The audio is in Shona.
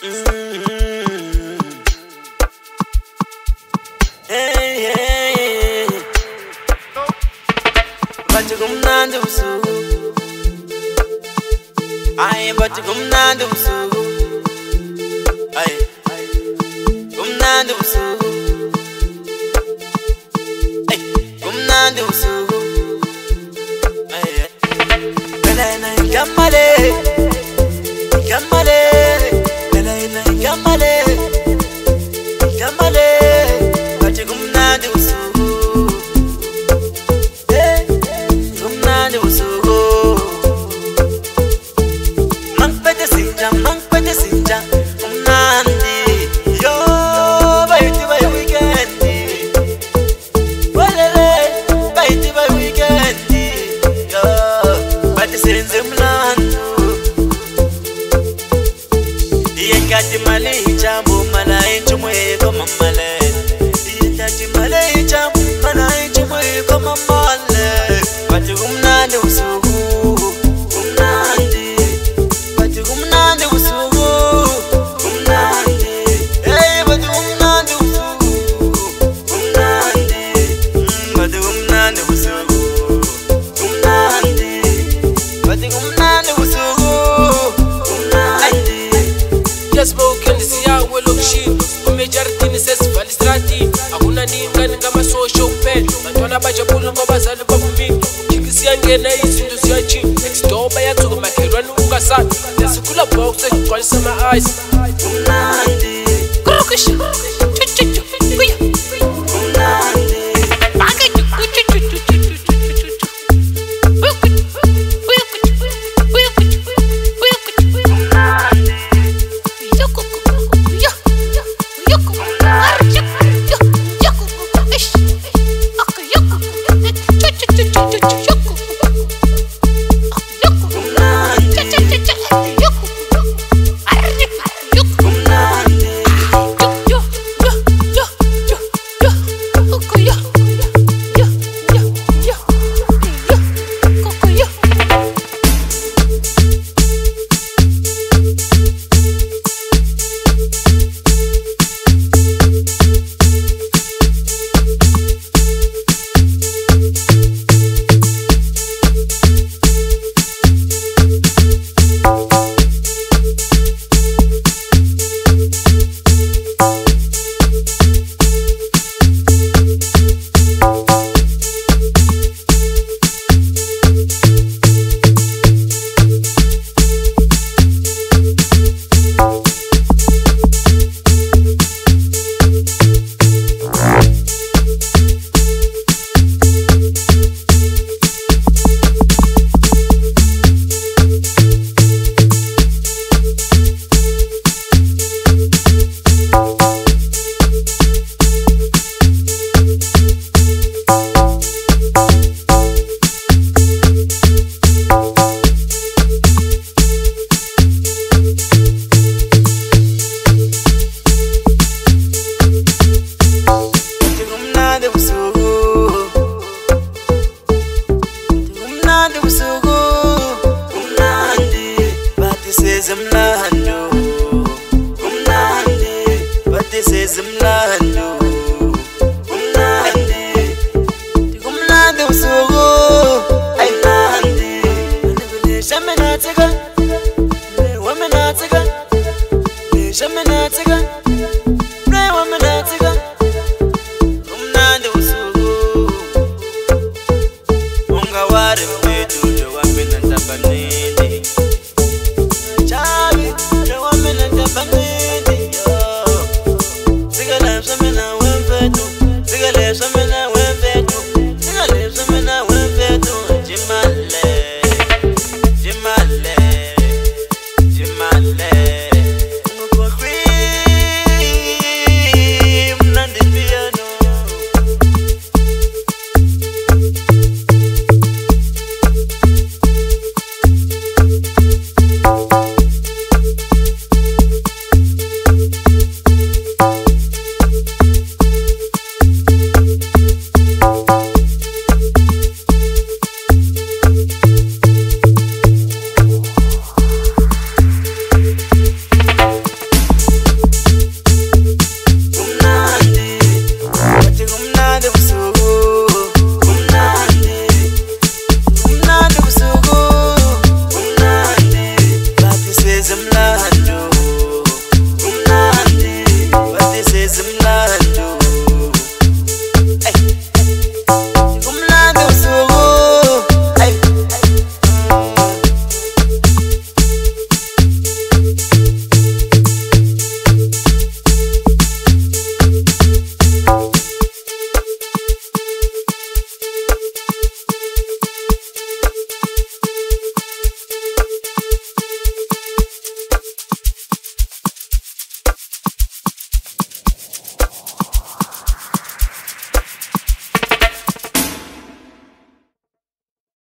bathikumnandi busuku ayi bathikumnandi busuku ayi kumnandi busuku kumnandi busuku ayi kalena ndlamale ngati male ichambo mala ichomweko mamale ngati male ichambo mala ichomweko mamale kwati kumnandi usuku bona bajabula ngoba zane bakumini jibi siyangena izinto siyachin exdoba yathuka makhelwane ukasana nesikhula bosegcwalisa ama-ice you mnandi busuku umnandi batiseze mlando umnandi batiseze mlando Jumping out again.